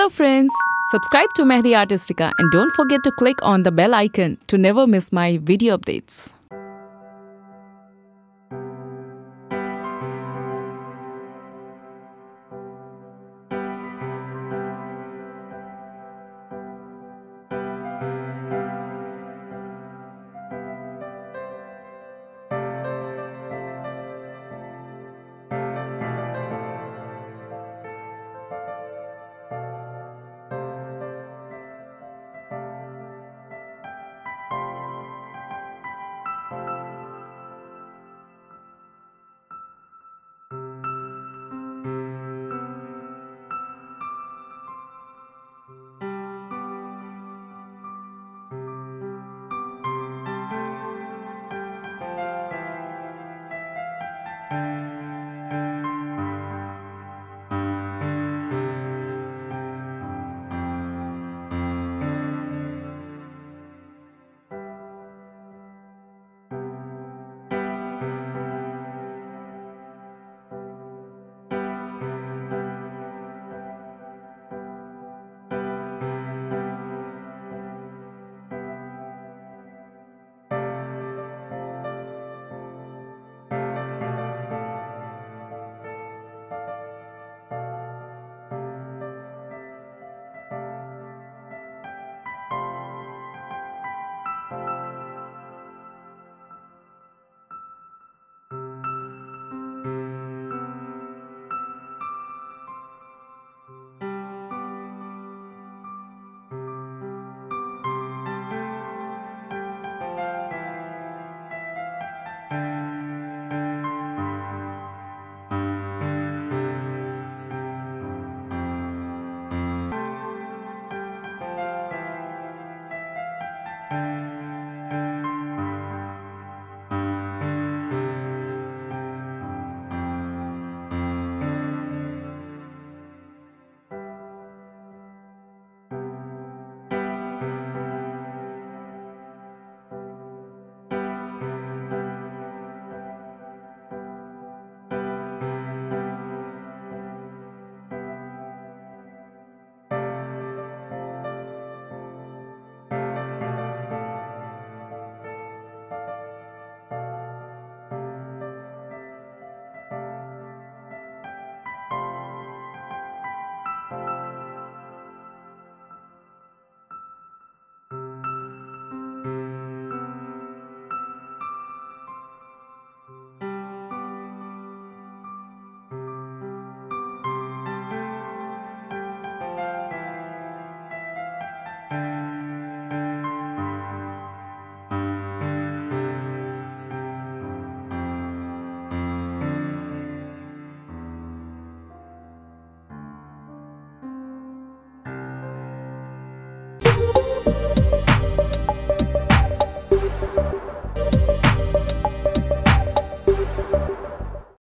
Hello friends, subscribe to Mehndi Artistica and don't forget to click on the bell icon to never miss my video updates.